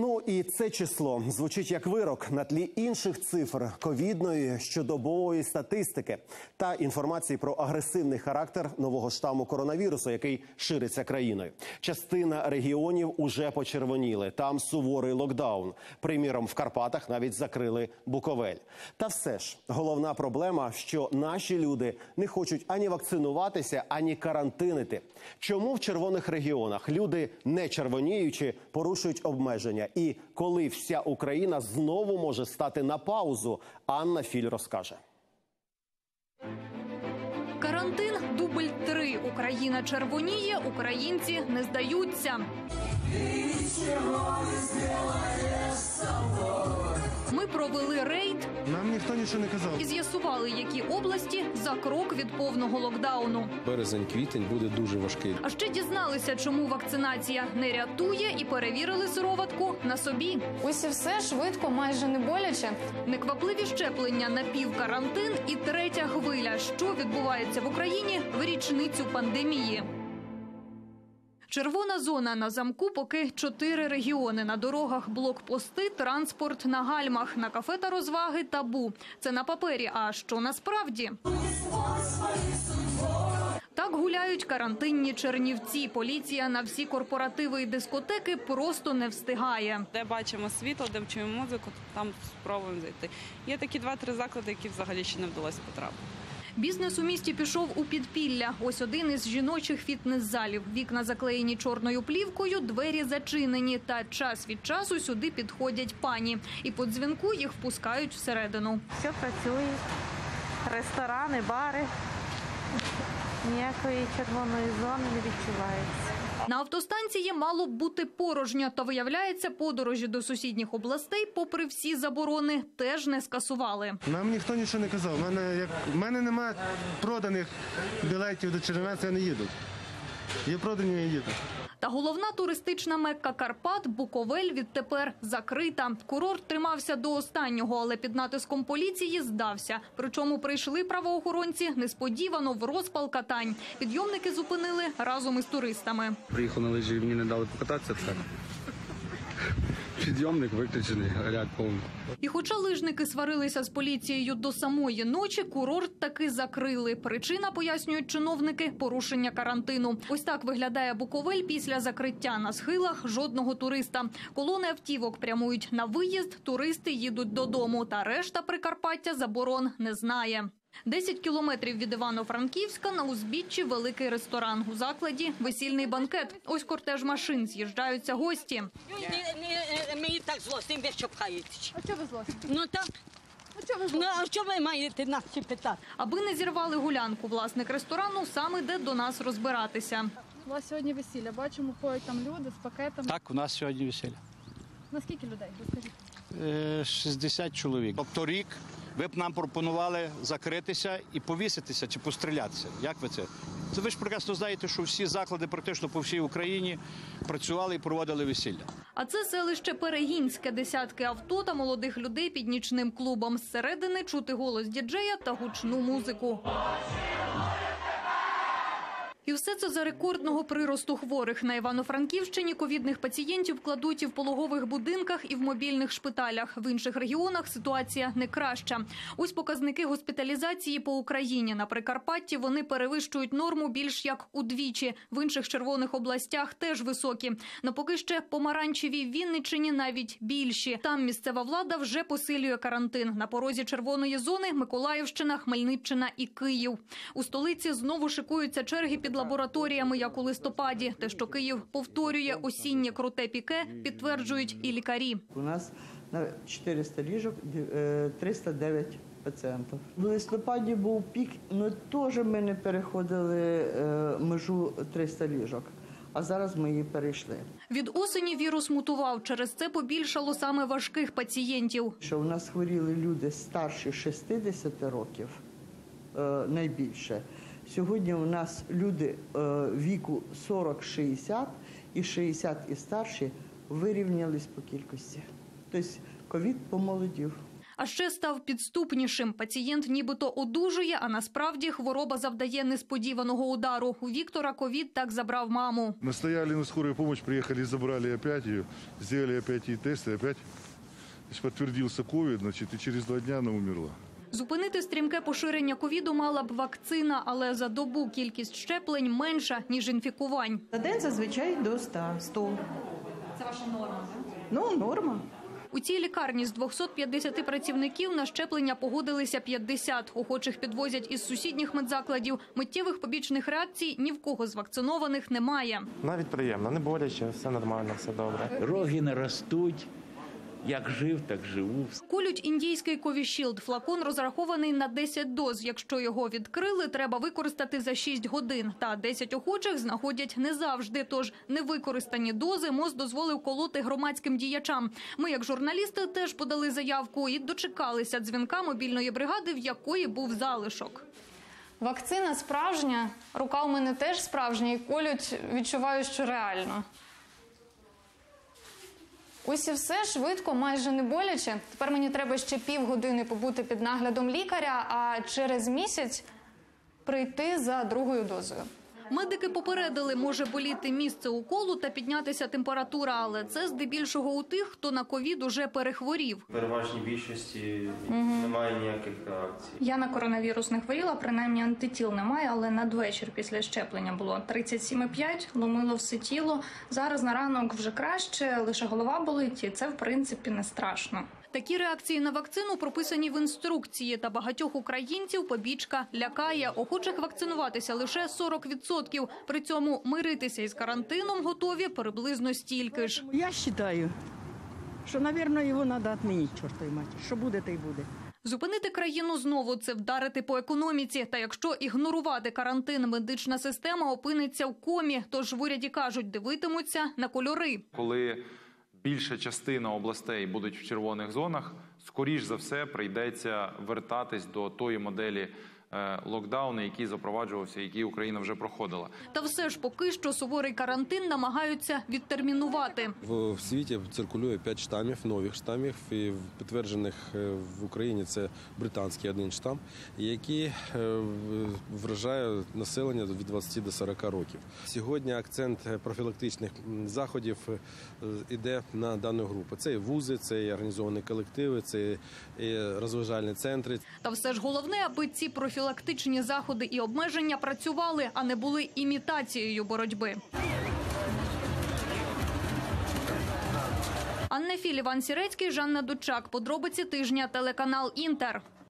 Ну і це число звучить як вирок на тлі інших цифр ковідної щодобової статистики та інформації про агресивний характер нового штаму коронавірусу, який шириться країною. Частина регіонів уже почервоніли. Там суворий локдаун. Приміром, в Карпатах навіть закрили Буковель. Та все ж головна проблема, що наші люди не хочуть ані вакцинуватися, ані карантинити. Чому в червоних регіонах люди не червоніючи порушують обмеження? І коли вся Україна знову може стати на паузу, Анна Філь розкаже. Карантин дубль 3. Україна червоніє, українці не здаються. Нам ніхто нічого не казав. і з'ясували, які області за крок від повного локдауну. Березень-квітень буде дуже важкий. А ще дізналися, чому вакцинація не рятує, і перевірили сироватку на собі. Ось і все швидко, майже не боляче. Неквапливі щеплення на півкарантин і третя хвиля. Що відбувається в Україні в річницю пандемії? Червона зона на замку поки чотири регіони. На дорогах блокпости, транспорт на гальмах, на кафе та розваги табу. Це на папері. А що насправді? Так гуляють карантинні чернівці. Поліція на всі корпоративи і дискотеки просто не встигає. Де бачимо світло, де чуємо музику, там спробуємо зайти. Є такі два-три заклади, які взагалі ще не вдалося потрапити. Бізнес у місті пішов у підпілля. Ось один із жіночих фітнес-залів. Вікна заклеєні чорною плівкою, двері зачинені. Та час від часу сюди підходять пані. І по дзвінку їх впускають всередину. Все працює. Ресторани, бари. Ніякої червоної зони не відчувається. На автостанції мало б бути порожньо, та виявляється, подорожі до сусідніх областей, попри всі заборони, теж не скасували. Нам ніхто нічого не казав. У мене, як... У мене немає проданих білетів до Чернівця, я не їду. Є продані, я їду. Та головна туристична мекка Карпат Буковель відтепер закрита. Курорт тримався до останнього, але під натиском поліції здався. Причому прийшли правоохоронці несподівано в розпал катань. Підйомники зупинили разом із туристами. Приїхав на лижі, мені не дали покататися все. Підйомник виключений, ряд повний. І хоча лижники сварилися з поліцією до самої ночі, курорт таки закрили. Причина, пояснюють чиновники, порушення карантину. Ось так виглядає Буковель після закриття на схилах жодного туриста. Колони автівок прямують на виїзд, туристи їдуть додому. Та решта Прикарпаття заборон не знає. 10 кілометрів від Івано-Франківська на узбіччі великий ресторан. У закладі весільний банкет. Ось кортеж машин з'їжджаються гості. Не, не, мені так злості, ви що пхаєте? А чого ви злості? Ну так. Ну, а що ви маєте нас ще питати? Аби не зірвали гулянку, власник ресторану сам іде до нас розбиратися. У вас сьогодні весілля. Бачимо, ходять там люди з пакетами. Так, у нас сьогодні весілля. Наскільки людей? Розкажіть. Е, 60 чоловік. Тобто рік ви б нам пропонували закритися і повіситися чи пострілятися. Як ви це? Це ви ж прекрасно знаєте, що всі заклади практично по всій Україні працювали і проводили весілля. А це селище Перегінське. Десятки авто та молодих людей під нічним клубом. Зсередини чути голос діджея та гучну музику. І все це за рекордного приросту хворих на Івано-Франківщині. Ковідних пацієнтів кладуть і в пологових будинках, і в мобільних шпиталях. В інших регіонах ситуація не краща. Ось показники госпіталізації по Україні. На Прикарпатті вони перевищують норму більш як удвічі. В інших червоних областях теж високі. Но поки ще помаранчевій Вінниччині навіть більші. Там місцева влада вже посилює карантин. На порозі червоної зони Миколаївщина, Хмельниччина і Київ. У столиці знову шикуються черги під лабораторіями, як у листопаді. Те, що Київ повторює осіннє круте піке, підтверджують і лікарі. У нас на 400 ліжок е, 309 пацієнтів. В листопаді був пік, але теж ми не переходили е, межу 300 ліжок, а зараз ми її перейшли. Від осені вірус мутував. Через це побільшало саме важких пацієнтів. Що у нас хворіли люди старші 60 років е, найбільше. Сьогодні у нас люди е, віку 40-60 і 60 і старші вирівнялись по кількості. Тобто ковід помолодів. А ще став підступнішим. Пацієнт нібито одужує, а насправді хвороба завдає несподіваного удару. У Віктора ковід так забрав маму. Настояли на скорую помощь, приехали, забрали опять ее, сделали опять ей тест, и опять значит, подтвердился ковид, значит, и через два дня она умерла. Зупинити стрімке поширення ковіду мала б вакцина, але за добу кількість щеплень менша ніж інфікувань. За день зазвичай до 100. 100. Це ваша норма. Ну, норма. У цій лікарні з 250 працівників на щеплення погодилися 50. Охочих підвозять із сусідніх медзакладів. Миттєвих побічних реакцій ні в кого з вакцинованих немає. Навіть приємно, не боляче, все нормально, все добре. Роги не ростуть. Як жив, так живу. Колють індійський ковішілд. Флакон розрахований на 10 доз. Якщо його відкрили, треба використати за 6 годин. Та 10 охочих знаходять не завжди. Тож невикористані дози МОЗ дозволив колоти громадським діячам. Ми, як журналісти, теж подали заявку і дочекалися дзвінка мобільної бригади, в якої був залишок. Вакцина справжня, рука у мене теж справжня, і колють відчуваю, що реально. Ось і все швидко, майже не боляче. Тепер мені треба ще півгодини побути під наглядом лікаря, а через місяць прийти за другою дозою. Медики попередили, може боліти місце уколу та піднятися температура, але це здебільшого у тих, хто на ковід уже перехворів. В переважній більшості немає ніяких реакцій. Я на коронавірус не хворіла, принаймні антитіл немає, але надвечір після щеплення було 37,5, ломило все тіло. Зараз на ранок вже краще, лише голова болить, і це в принципі не страшно. Такі реакції на вакцину прописані в інструкції. Та багатьох українців побічка лякає. Охочих вакцинуватися лише 40%. При цьому миритися із карантином готові приблизно стільки ж. Я вважаю, що, мабуть, його треба відмінити, чортові матір. Що буде, те й буде. Зупинити країну знову це вдарити по економіці. Та якщо ігнорувати карантин, медична система опиниться в комі. Тож в уряді кажуть, дивитимуться на кольори. Коли більша частина областей будуть в червоних зонах, скоріш за все прийдеться вертатись до тої моделі е, локдауну, який запроваджувався, який Україна вже проходила. Та все ж поки що суворий карантин намагаються відтермінувати. В, в світі циркулює 5 штамів, нових штамів, і підтверджених е, в Україні це британський один штам, який е, вражає населення від 20 до 40 років. Сьогодні акцент профілактичних заходів іде на дану групу. Це і вузи, це і організовані колективи, це і розважальні центри. Та все ж головне, аби ці профілактичні заходи і обмеження працювали, а не були імітацією боротьби. Анна Філіван Сірецький, Жанна Дучак. Подробиці тижня. Телеканал Інтер.